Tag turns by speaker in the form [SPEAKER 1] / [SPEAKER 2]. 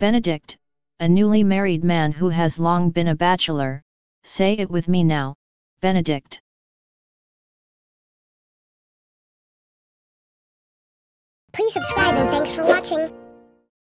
[SPEAKER 1] Benedict, a newly married man who has long been a bachelor, say it with me now, Benedict.
[SPEAKER 2] Please subscribe and thanks for watching.